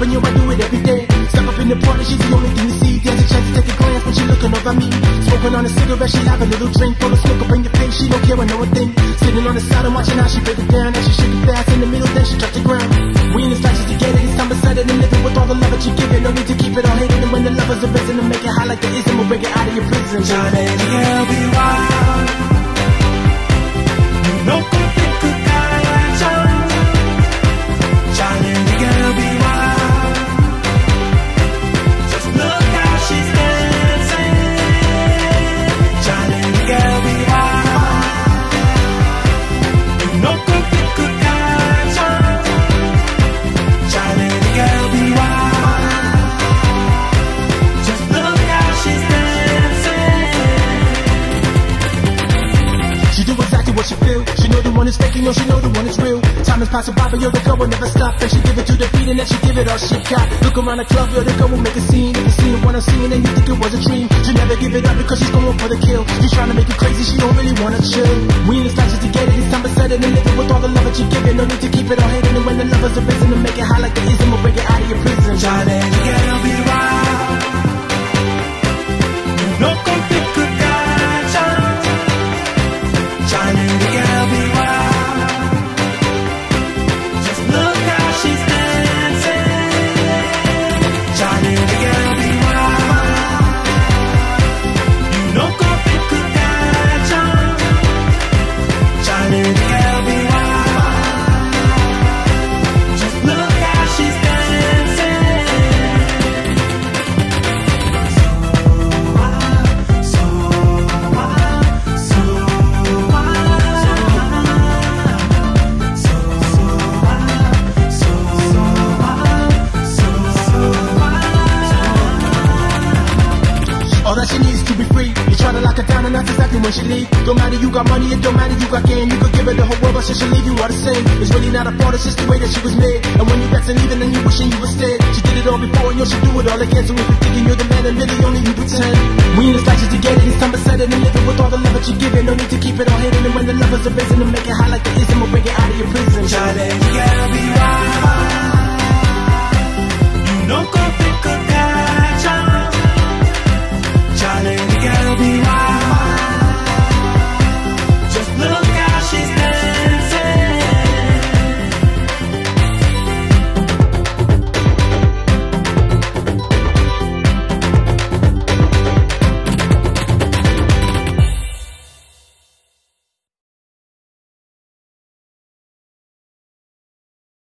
Hitting up the club and yo, I do it every day. Step up in the party, she's the only thing you see. There's a chance to take a glance when she looking over me. Smoking on a cigarette, she have a little drink. Full of smoke up in your face, she don't care what no one think. Sitting on the side and watching how she break it down. And she shake it fast in the middle, then she touch the ground. We in the slices together, it's time to set it and live it with all the love that you give it. No need to keep it all hidden. And when the lovers are risen to make it high like the ism, we'll break it out of your prison. The girl be wild. You know, she know the one is you know she know the one is real. Time is passing by, but yo, the girl will never stop. And she give it to the beat, and then she give it all she got. Look around the club, yo, the girl will make a scene. If you see the one I'm seeing, and you think it was a dream, she never give it up because she's going for the kill. She's trying to make it crazy, she don't really wanna chill. We in the get it, it's time to set it and live it with all the love that you give it. No need to keep it all hidden, and when the lovers are risen to make it high like the ism, we'll break it out of your prison. Charlie, All that she needs to be free. You try to lock her down and that's exactly when she leave. Don't matter, you got money, it don't matter, you got game. You could give her the whole world, but she'll leave you all the same. It's really not a fault, it's just the way that she was made. And when you got to leaving, then you wishing you were dead. She did it all before and you should do it all again. So if you're thinking you're the man, and really only you pretend. We in this life just to get it, it's time to set it and live it with all the love that you're giving. No need to keep it all hidden. And when the love is arisen, to make it high like the ism, we'll bring it out of your prison. Charlie, you gotta be right. You know.